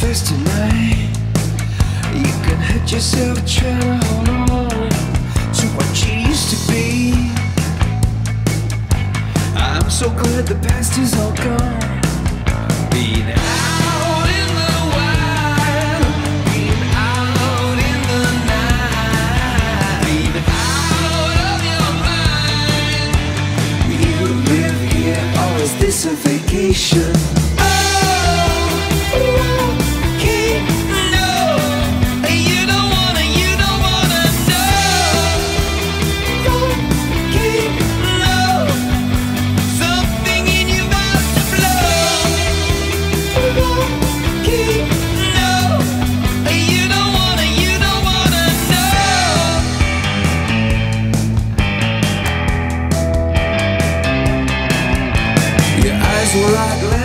fast tonight. You can hurt yourself trying to hold on to what you used to be. I'm so glad the past is all gone. Being out in the wild, being out in the night, being out of your mind. You live here, or is this a vacation? where I'd